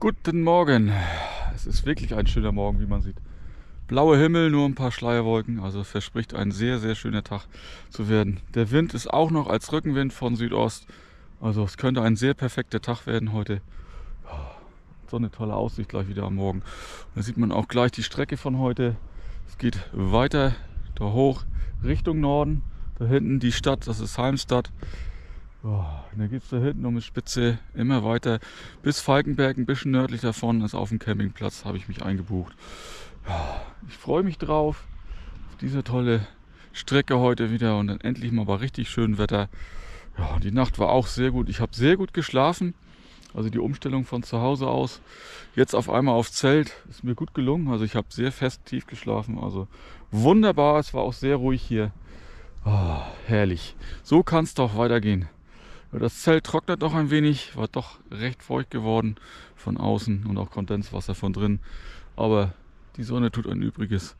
Guten Morgen. Es ist wirklich ein schöner Morgen, wie man sieht. Blauer Himmel, nur ein paar Schleierwolken. Also verspricht ein sehr, sehr schöner Tag zu werden. Der Wind ist auch noch als Rückenwind von Südost. Also es könnte ein sehr perfekter Tag werden heute. So eine tolle Aussicht gleich wieder am Morgen. Da sieht man auch gleich die Strecke von heute. Es geht weiter da hoch Richtung Norden. Da hinten die Stadt, das ist Heimstadt. Oh, da geht es da hinten um die Spitze immer weiter bis Falkenberg, ein bisschen nördlich davon, ist auf dem Campingplatz, habe ich mich eingebucht. Ich freue mich drauf, auf diese tolle Strecke heute wieder und dann endlich mal bei richtig schönem Wetter. Ja, die Nacht war auch sehr gut. Ich habe sehr gut geschlafen. Also die Umstellung von zu Hause aus. Jetzt auf einmal aufs Zelt ist mir gut gelungen. Also ich habe sehr fest tief geschlafen. Also wunderbar. Es war auch sehr ruhig hier. Oh, herrlich. So kann es doch weitergehen. Das Zelt trocknet noch ein wenig, war doch recht feucht geworden von außen und auch Kondenswasser von drin. Aber die Sonne tut ein Übriges.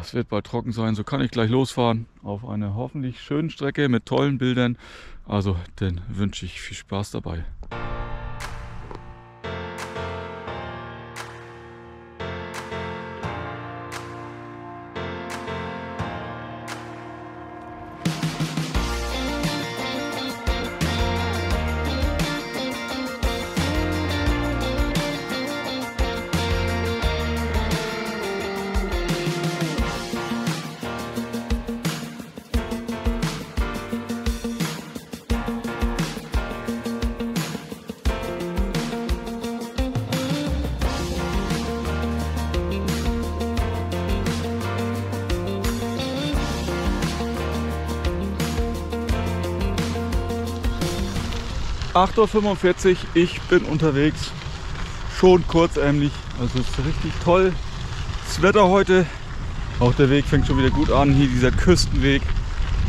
Es wird bald trocken sein, so kann ich gleich losfahren auf eine hoffentlich schöne Strecke mit tollen Bildern. Also, dann wünsche ich viel Spaß dabei. 8.45 Uhr, ich bin unterwegs. Schon kurzärmlich, also es ist richtig toll. Das Wetter heute, auch der Weg fängt schon wieder gut an. Hier dieser Küstenweg,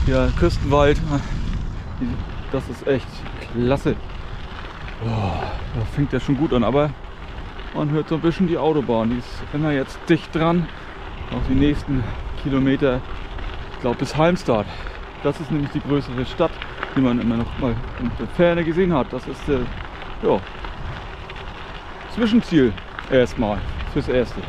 hier Küstenwald, das ist echt klasse. Oh, da fängt der schon gut an, aber man hört so ein bisschen die Autobahn, die ist immer jetzt dicht dran. Auch die nächsten Kilometer, ich glaube bis Halmstad. Das ist nämlich die größere Stadt die man immer noch mal in der Ferne gesehen hat. Das ist der ja, Zwischenziel erstmal fürs Erste.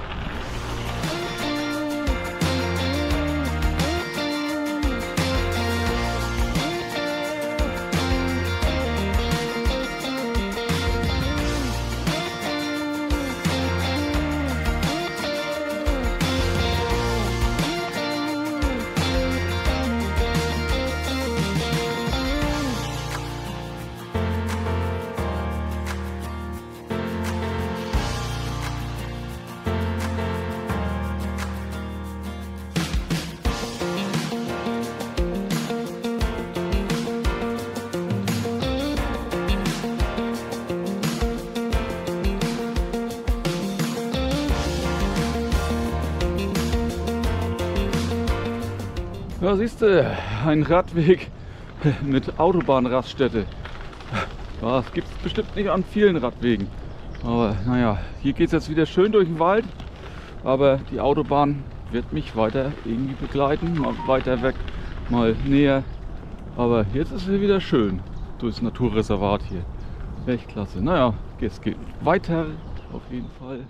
Ja, siehst du, ein Radweg mit Autobahnraststätte. Das gibt es bestimmt nicht an vielen Radwegen. Aber naja, hier geht es jetzt wieder schön durch den Wald. Aber die Autobahn wird mich weiter irgendwie begleiten. Mal weiter weg, mal näher. Aber jetzt ist es wieder schön durchs Naturreservat hier. Echt klasse. Naja, es geht weiter auf jeden Fall.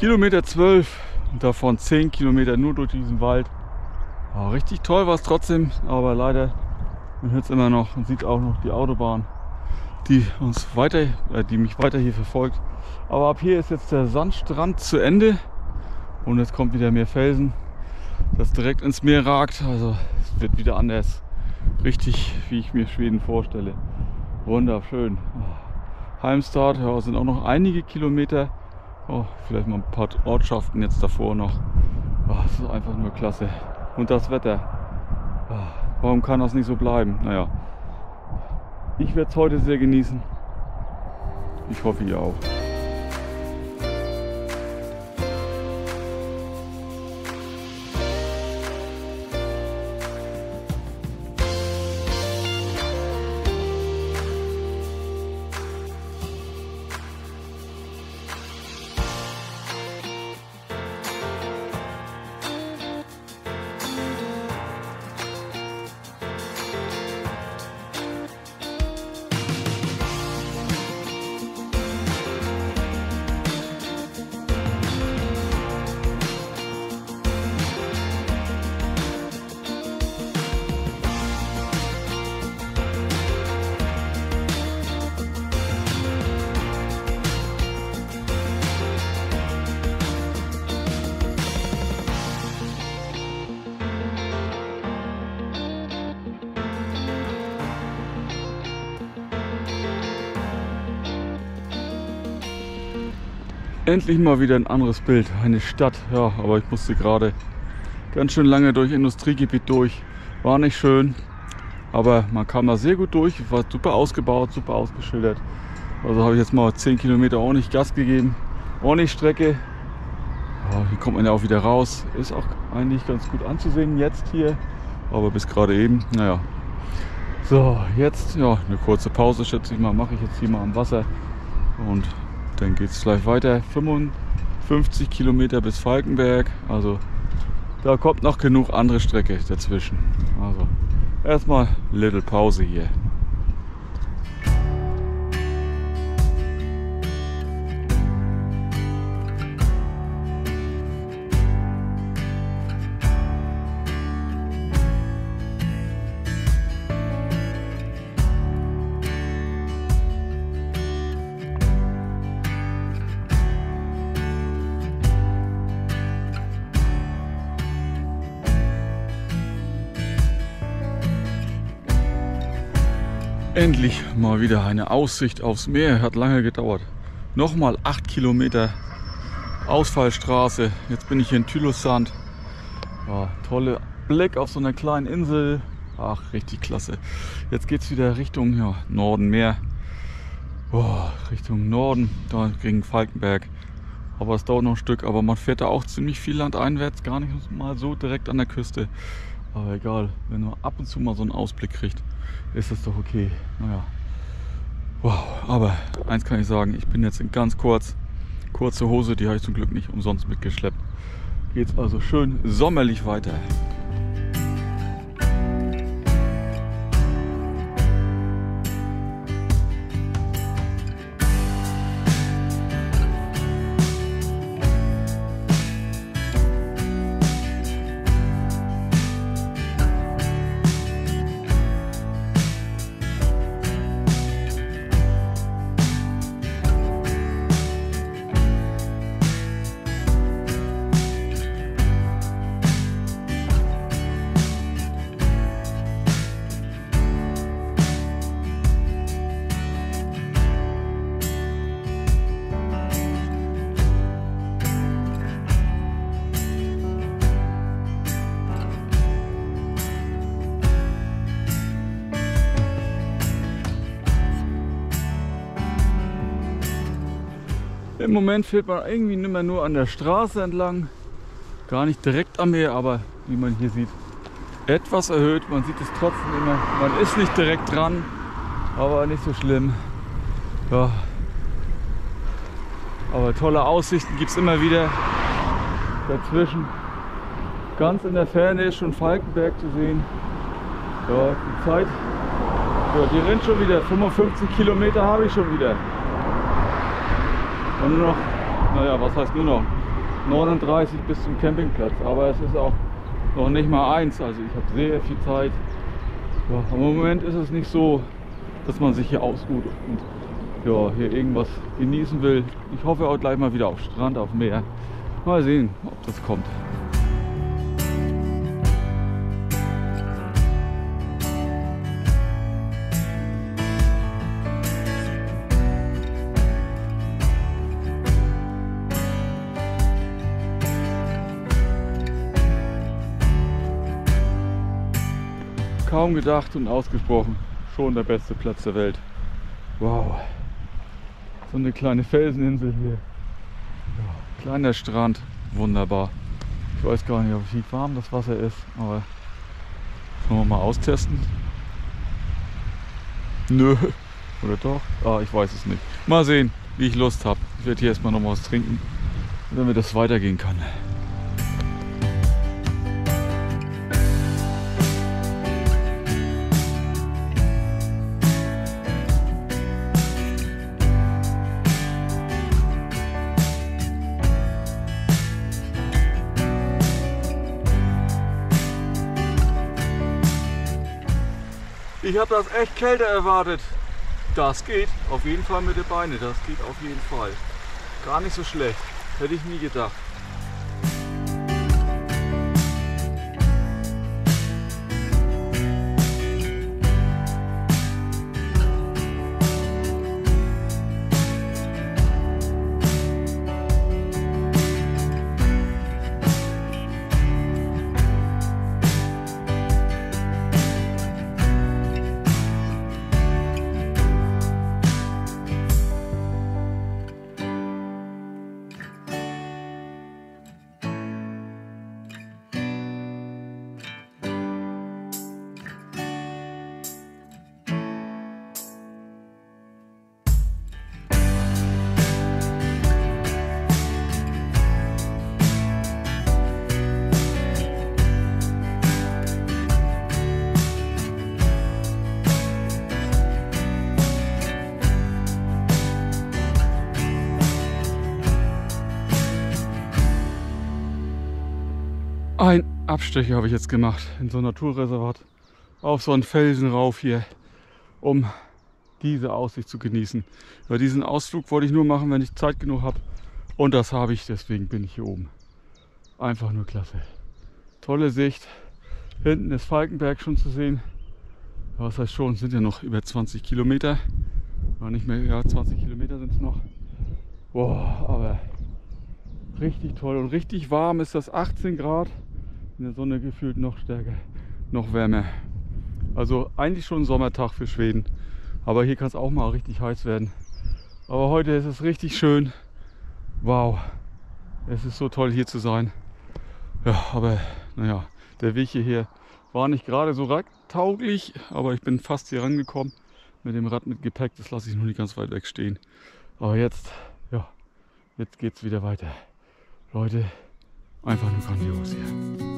Kilometer 12 und davon 10 Kilometer nur durch diesen Wald. Ja, richtig toll war es trotzdem, aber leider, man hört es immer noch und sieht auch noch die Autobahn, die uns weiter, äh, die mich weiter hier verfolgt. Aber ab hier ist jetzt der Sandstrand zu Ende und jetzt kommt wieder mehr Felsen, das direkt ins Meer ragt. Also es wird wieder anders, richtig wie ich mir Schweden vorstelle. Wunderschön. Heimstart, ja, sind auch noch einige Kilometer Oh, vielleicht mal ein paar Ortschaften jetzt davor noch. Oh, das ist einfach nur klasse. Und das Wetter. Oh, warum kann das nicht so bleiben? Naja, Ich werde es heute sehr genießen. Ich hoffe, ihr auch. Endlich mal wieder ein anderes Bild, eine Stadt. Ja, aber ich musste gerade ganz schön lange durch Industriegebiet durch. War nicht schön, aber man kam da sehr gut durch. War super ausgebaut, super ausgeschildert. Also habe ich jetzt mal 10 Kilometer ordentlich Gas gegeben. Ordentlich Strecke. Ja, hier kommt man ja auch wieder raus. Ist auch eigentlich ganz gut anzusehen jetzt hier. Aber bis gerade eben, naja. So, jetzt ja eine kurze Pause schätze ich mal. Mache ich jetzt hier mal am Wasser. Und dann geht es gleich weiter. 55 Kilometer bis Falkenberg. Also da kommt noch genug andere Strecke dazwischen. Also erstmal little Pause hier. Endlich mal wieder eine Aussicht aufs Meer. Hat lange gedauert. Nochmal 8 Kilometer Ausfallstraße. Jetzt bin ich hier in Tylosand. Ja, tolle Blick auf so einer kleinen Insel. Ach, richtig klasse. Jetzt geht es wieder Richtung ja, Norden Meer. Oh, Richtung Norden, da gegen Falkenberg. Aber es dauert noch ein Stück. Aber man fährt da auch ziemlich viel landeinwärts. Gar nicht mal so direkt an der Küste. Aber egal, wenn man ab und zu mal so einen Ausblick kriegt ist das doch okay. Naja. Wow, aber eins kann ich sagen, ich bin jetzt in ganz kurz, kurze Hose, die habe ich zum Glück nicht umsonst mitgeschleppt. Geht es also schön sommerlich weiter. Im Moment fährt man irgendwie nicht mehr nur an der Straße entlang. Gar nicht direkt am Meer, aber wie man hier sieht, etwas erhöht. Man sieht es trotzdem immer. Man ist nicht direkt dran, aber nicht so schlimm. Ja. Aber tolle Aussichten gibt es immer wieder dazwischen. Ganz in der Ferne ist schon Falkenberg zu sehen. Ja, die Zeit, ja, die rennt schon wieder. 55 Kilometer habe ich schon wieder. Und nur noch, naja, was heißt nur noch? 39 bis zum Campingplatz. Aber es ist auch noch nicht mal eins. Also ich habe sehr viel Zeit. Ja, Im Moment ist es nicht so, dass man sich hier ausruht und ja, hier irgendwas genießen will. Ich hoffe auch gleich mal wieder auf Strand, auf Meer. Mal sehen, ob das kommt. Kaum gedacht und ausgesprochen. schon der beste Platz der Welt. Wow. So eine kleine Felseninsel hier. Kleiner Strand. Wunderbar. Ich weiß gar nicht, wie warm das Wasser ist, aber wollen wir mal austesten? Nö. Oder doch? Ah, ich weiß es nicht. Mal sehen, wie ich Lust habe. Ich werde hier erstmal noch was trinken, damit das weitergehen kann. Ich habe das echt kälter erwartet. Das geht auf jeden Fall mit den Beinen. Das geht auf jeden Fall. Gar nicht so schlecht. Hätte ich nie gedacht. Abstecher habe ich jetzt gemacht in so ein Naturreservat auf so einen Felsen rauf hier, um diese Aussicht zu genießen. Ja, diesen Ausflug wollte ich nur machen, wenn ich Zeit genug habe. Und das habe ich, deswegen bin ich hier oben. Einfach nur klasse. Tolle Sicht. Hinten ist Falkenberg schon zu sehen. Was heißt schon, sind ja noch über 20 Kilometer. War nicht mehr, ja 20 Kilometer sind es noch. Boah, aber richtig toll und richtig warm ist das 18 Grad in der Sonne gefühlt noch stärker, noch wärmer. Also eigentlich schon ein Sommertag für Schweden. Aber hier kann es auch mal richtig heiß werden. Aber heute ist es richtig schön. Wow, es ist so toll hier zu sein. Ja, aber naja, der Weg hierher war nicht gerade so radtauglich, aber ich bin fast hier rangekommen mit dem Rad mit Gepäck. Das lasse ich noch nicht ganz weit weg stehen. Aber jetzt, ja, jetzt geht es wieder weiter. Leute, einfach nur grandios hier.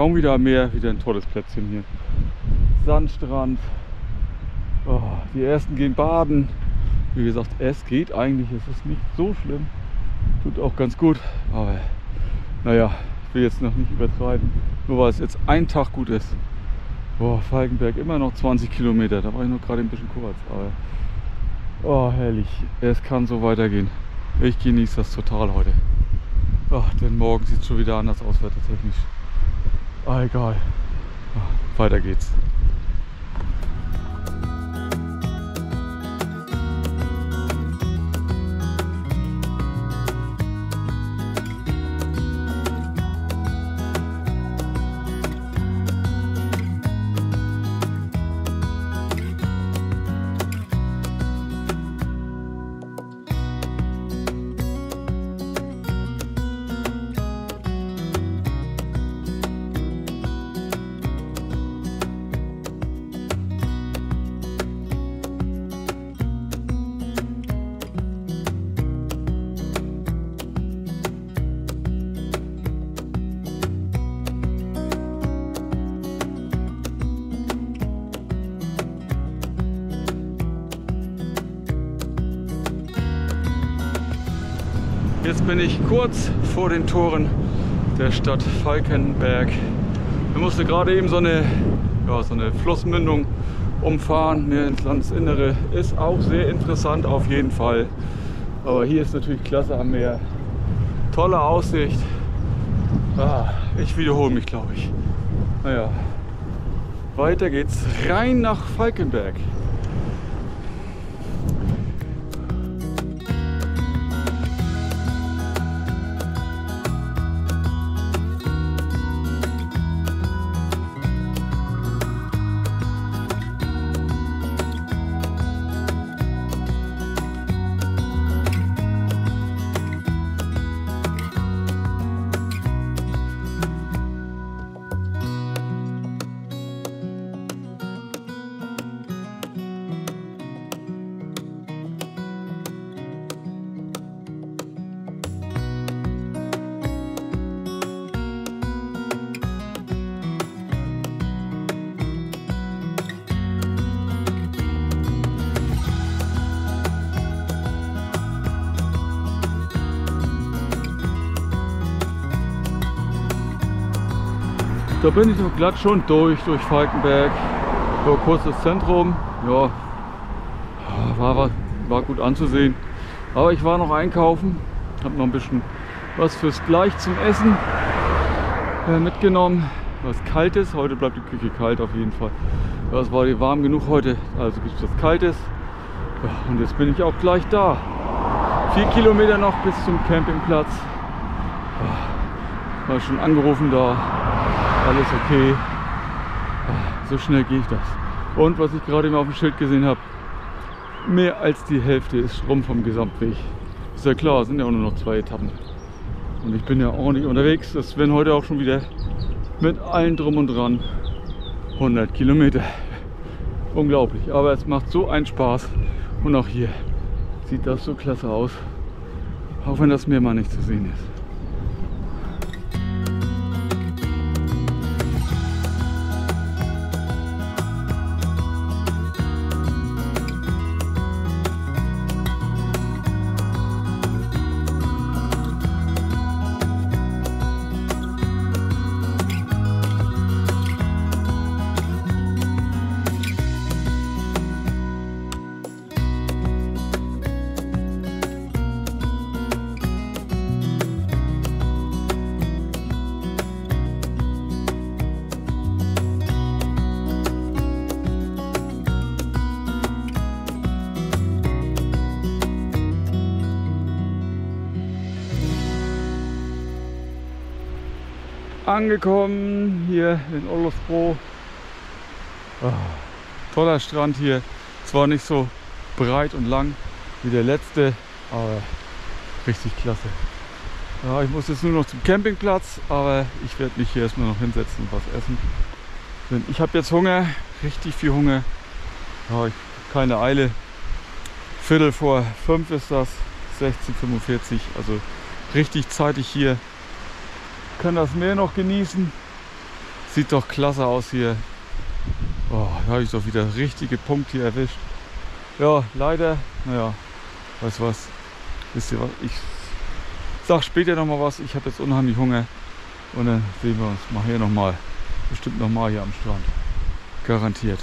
Kaum wieder Meer, wieder ein tolles Plätzchen hier. Sandstrand. Oh, die ersten gehen baden. Wie gesagt, es geht eigentlich, es ist nicht so schlimm. Tut auch ganz gut, aber naja, ich will jetzt noch nicht übertreiben. Nur weil es jetzt ein Tag gut ist. Boah, Falkenberg immer noch 20 Kilometer, da war ich nur gerade ein bisschen kurz. Aber oh, herrlich, es kann so weitergehen. Ich genieße das total heute. Ach, denn morgen sieht es schon wieder anders aus, wettertechnisch. Ah, egal. Weiter geht's. Bin ich kurz vor den Toren der Stadt Falkenberg. Ich musste gerade eben so eine, ja, so eine Flussmündung umfahren, mehr ins Landesinnere. Ist auch sehr interessant auf jeden Fall. Aber hier ist natürlich klasse am Meer. Tolle Aussicht. Ah, ich wiederhole mich, glaube ich. Naja, weiter geht's rein nach Falkenberg. Da bin ich so glatt schon durch, durch Falkenberg. So kurz das Zentrum. Ja, war, war, war gut anzusehen. Aber ich war noch einkaufen, habe noch ein bisschen was fürs Gleich zum Essen äh, mitgenommen. Was kaltes, heute bleibt die Küche kalt auf jeden Fall. Es war warm genug heute, also gibt es was Kaltes. Ja, und jetzt bin ich auch gleich da. Vier Kilometer noch bis zum Campingplatz. Ja, war schon angerufen da alles okay. So schnell gehe ich das. Und was ich gerade eben auf dem Schild gesehen habe, mehr als die Hälfte ist rum vom Gesamtweg. Ist ja klar, sind ja auch nur noch zwei Etappen. Und ich bin ja ordentlich unterwegs. Das werden heute auch schon wieder mit allen drum und dran 100 Kilometer. Unglaublich, aber es macht so einen Spaß. Und auch hier sieht das so klasse aus. Auch wenn das Meer mal nicht zu sehen ist. Angekommen hier in Olofsbro. Oh, toller Strand hier. Zwar nicht so breit und lang wie der letzte, aber richtig klasse. Ja, ich muss jetzt nur noch zum Campingplatz, aber ich werde mich hier erstmal noch hinsetzen und was essen. Denn ich habe jetzt Hunger, richtig viel Hunger. Ja, ich, keine Eile. Viertel vor fünf ist das, 16.45 also richtig zeitig hier kann das Meer noch genießen. Sieht doch klasse aus hier. Oh, da habe ich doch wieder richtige Punkte hier erwischt. Ja, leider, naja, weißt du was, wisst ihr was, ich sag später noch mal was. Ich habe jetzt unheimlich Hunger und dann sehen wir uns mal hier noch mal, bestimmt noch mal hier am Strand. Garantiert.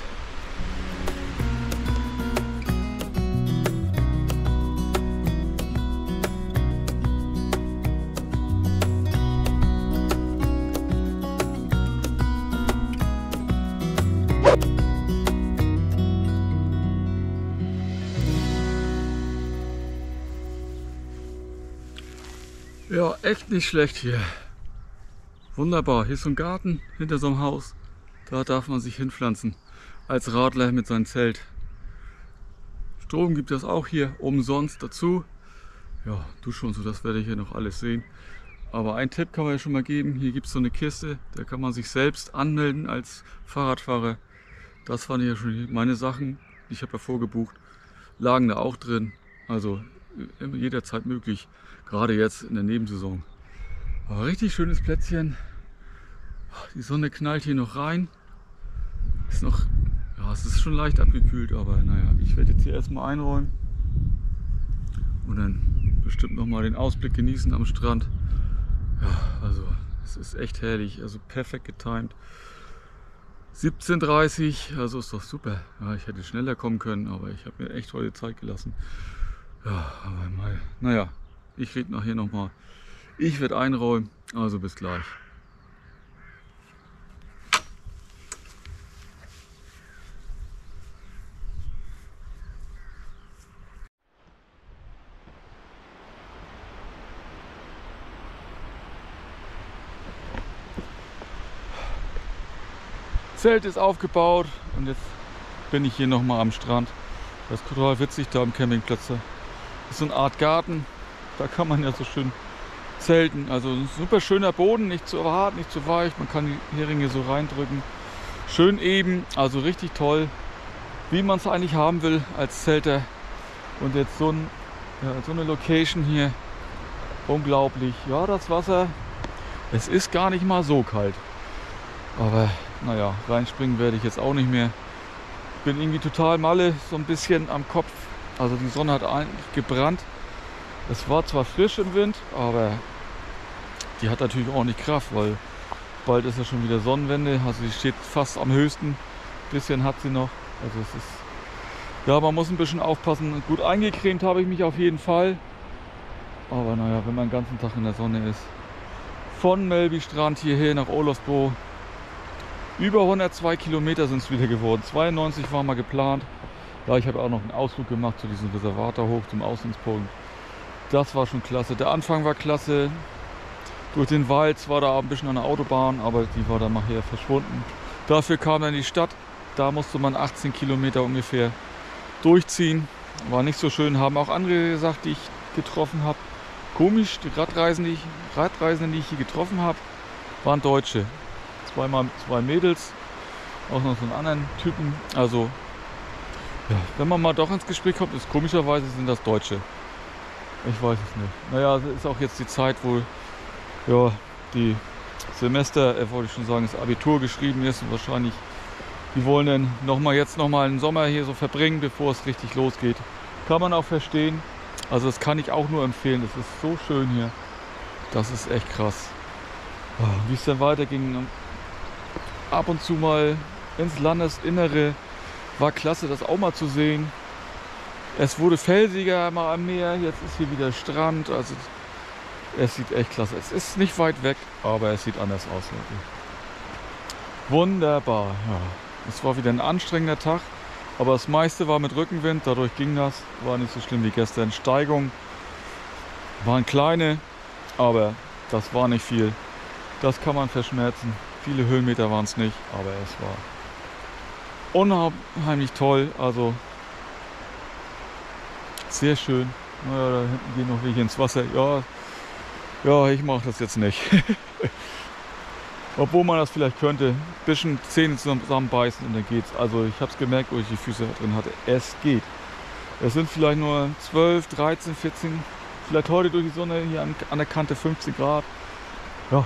Nicht schlecht hier. Wunderbar. Hier ist so ein Garten hinter so einem Haus. Da darf man sich hinpflanzen. Als Radler mit seinem Zelt. Strom gibt es auch hier umsonst dazu. Ja, du schon so, das werde ich hier noch alles sehen. Aber ein Tipp kann man ja schon mal geben. Hier gibt es so eine Kiste, da kann man sich selbst anmelden als Fahrradfahrer. Das ich ja schon meine Sachen, ich habe ja vorgebucht, lagen da auch drin. Also jederzeit möglich. Gerade jetzt in der Nebensaison. Aber richtig schönes Plätzchen. Die Sonne knallt hier noch rein. Ist noch, ja, es ist schon leicht abgekühlt, aber naja, ich werde jetzt hier erstmal einräumen. Und dann bestimmt noch mal den Ausblick genießen am Strand. Ja, also es ist echt herrlich, also perfekt getimed. 17.30 also ist doch super. Ja, ich hätte schneller kommen können, aber ich habe mir echt heute Zeit gelassen. Ja, aber mal, naja, ich rede nachher noch mal. Ich werde einräumen, also bis gleich. Zelt ist aufgebaut und jetzt bin ich hier nochmal am Strand. Das ist total witzig da am Campingplatz. Das ist so eine Art Garten. Da kann man ja so schön zelten. Also ein super schöner Boden, nicht zu hart, nicht zu weich. Man kann die Heringe so reindrücken. Schön eben, also richtig toll, wie man es eigentlich haben will als Zelter. Und jetzt so, ein, ja, so eine Location hier. Unglaublich. Ja, das Wasser, es ist gar nicht mal so kalt. Aber naja, reinspringen werde ich jetzt auch nicht mehr. Bin irgendwie total malle, so ein bisschen am Kopf. Also die Sonne hat eigentlich gebrannt. Es war zwar frisch im Wind, aber die hat natürlich auch nicht Kraft, weil bald ist ja schon wieder Sonnenwende. Also sie steht fast am höchsten. Ein bisschen hat sie noch. Also es ist. Ja, man muss ein bisschen aufpassen. Gut eingecremt habe ich mich auf jeden Fall. Aber naja, wenn man den ganzen Tag in der Sonne ist. Von Melby Strand hierher nach Olofsbo über 102 Kilometer sind es wieder geworden. 92 war mal geplant. Ja, ich habe auch noch einen Ausflug gemacht zu diesem Reservator hoch zum Aussichtspunkt. Das war schon klasse. Der Anfang war klasse. Durch den Wald war da ein bisschen an der Autobahn, aber die war dann nachher verschwunden. Dafür kam dann die Stadt. Da musste man 18 Kilometer ungefähr durchziehen. War nicht so schön. Haben auch andere gesagt, die ich getroffen habe. Komisch, die Radreisenden, die ich, die ich hier getroffen habe, waren Deutsche zweimal zwei Mädels, auch noch so einen anderen Typen. Also, ja, wenn man mal doch ins Gespräch kommt, ist komischerweise sind das Deutsche. Ich weiß es nicht. Naja, es ist auch jetzt die Zeit, wo ja, die Semester, äh, wollte ich schon sagen, das Abitur geschrieben ist und wahrscheinlich die wollen dann noch mal jetzt noch mal einen Sommer hier so verbringen, bevor es richtig losgeht. Kann man auch verstehen. Also das kann ich auch nur empfehlen. Das ist so schön hier. Das ist echt krass. Ah, wie es dann weiterging, ab und zu mal ins Landesinnere. War klasse, das auch mal zu sehen. Es wurde felsiger mal am Meer, jetzt ist hier wieder Strand. Also es sieht echt klasse. Es ist nicht weit weg, aber es sieht anders aus. Leute. Wunderbar. Ja. Es war wieder ein anstrengender Tag, aber das meiste war mit Rückenwind. Dadurch ging das. War nicht so schlimm wie gestern. Steigung waren kleine, aber das war nicht viel. Das kann man verschmerzen. Viele Höhenmeter waren es nicht, aber es war unheimlich toll. Also sehr schön. Naja, da hinten gehen noch welche ins Wasser. Ja, ja ich mache das jetzt nicht. Obwohl man das vielleicht könnte. Ein bisschen Zähne zusammenbeißen und dann geht's. Also ich habe es gemerkt, wo ich die Füße drin hatte. Es geht. Es sind vielleicht nur 12, 13, 14, vielleicht heute durch die Sonne hier an, an der Kante 15 Grad. Ja,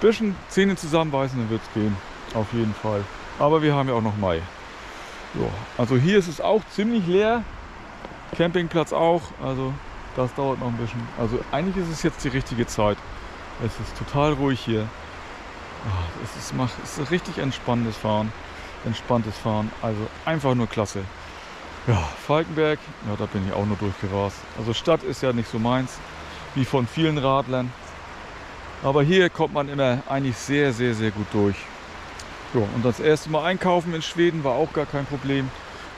bisschen Zähne zusammenbeißen, dann wird es gehen. Auf jeden Fall. Aber wir haben ja auch noch Mai. So, also hier ist es auch ziemlich leer. Campingplatz auch. Also das dauert noch ein bisschen. Also eigentlich ist es jetzt die richtige Zeit. Es ist total ruhig hier. Ah, es ist, es ist richtig entspanntes Fahren. Entspanntes Fahren. Also einfach nur klasse. Ja, Falkenberg, ja, da bin ich auch nur durchgerast. Also Stadt ist ja nicht so meins, wie von vielen Radlern. Aber hier kommt man immer eigentlich sehr, sehr, sehr gut durch. Ja, und das erste Mal einkaufen in Schweden war auch gar kein Problem.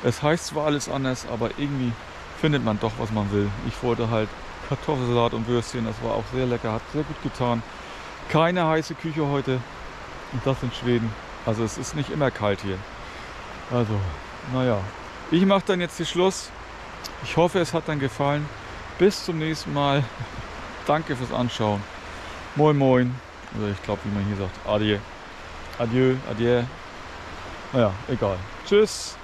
Es heißt zwar alles anders, aber irgendwie findet man doch, was man will. Ich wollte halt Kartoffelsalat und Würstchen, das war auch sehr lecker, hat sehr gut getan. Keine heiße Küche heute und das in Schweden. Also es ist nicht immer kalt hier. Also, naja. Ich mache dann jetzt hier Schluss. Ich hoffe, es hat dann gefallen. Bis zum nächsten Mal. Danke fürs Anschauen. Moin Moin. Oder ich glaube, wie man hier sagt. Adieu. Adieu, adieu. Naja, egal. Tschüss.